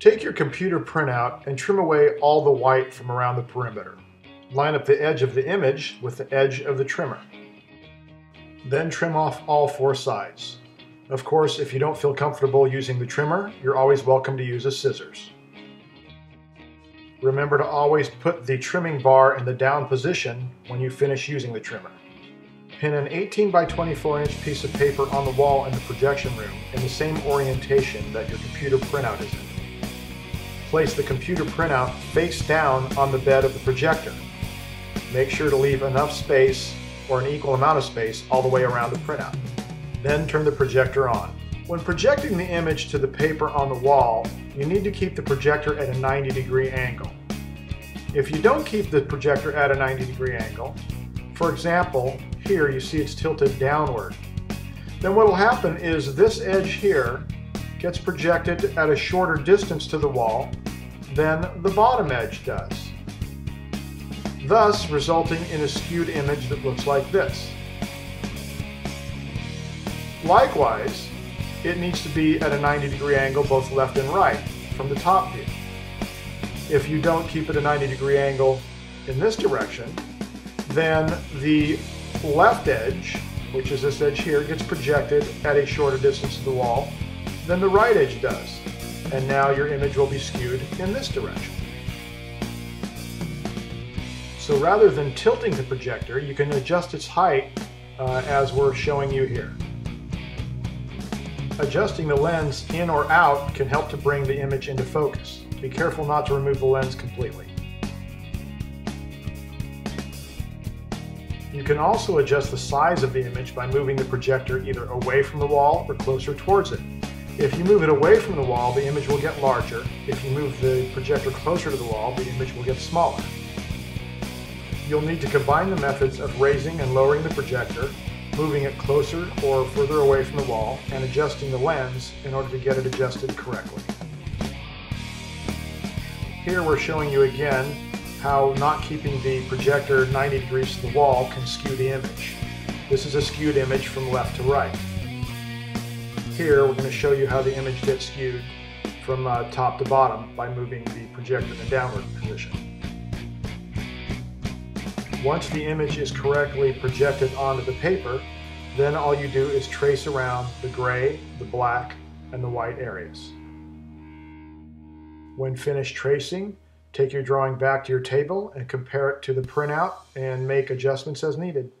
Take your computer printout and trim away all the white from around the perimeter. Line up the edge of the image with the edge of the trimmer. Then trim off all four sides. Of course, if you don't feel comfortable using the trimmer, you're always welcome to use a scissors. Remember to always put the trimming bar in the down position when you finish using the trimmer. Pin an 18 by 24 inch piece of paper on the wall in the projection room in the same orientation that your computer printout is in. Place the computer printout face down on the bed of the projector. Make sure to leave enough space or an equal amount of space all the way around the printout. Then turn the projector on. When projecting the image to the paper on the wall, you need to keep the projector at a 90 degree angle. If you don't keep the projector at a 90 degree angle, for example, here you see it's tilted downward, then what will happen is this edge here gets projected at a shorter distance to the wall than the bottom edge does, thus resulting in a skewed image that looks like this. Likewise, it needs to be at a 90 degree angle both left and right from the top view. If you don't keep it a 90 degree angle in this direction, then the left edge, which is this edge here, gets projected at a shorter distance to the wall than the right edge does. And now your image will be skewed in this direction. So rather than tilting the projector, you can adjust its height uh, as we're showing you here. Adjusting the lens in or out can help to bring the image into focus. Be careful not to remove the lens completely. You can also adjust the size of the image by moving the projector either away from the wall or closer towards it. If you move it away from the wall, the image will get larger. If you move the projector closer to the wall, the image will get smaller. You'll need to combine the methods of raising and lowering the projector moving it closer or further away from the wall, and adjusting the lens in order to get it adjusted correctly. Here we're showing you again how not keeping the projector 90 degrees to the wall can skew the image. This is a skewed image from left to right. Here we're going to show you how the image gets skewed from uh, top to bottom by moving the projector in the downward position. Once the image is correctly projected onto the paper, then all you do is trace around the gray, the black, and the white areas. When finished tracing, take your drawing back to your table and compare it to the printout and make adjustments as needed.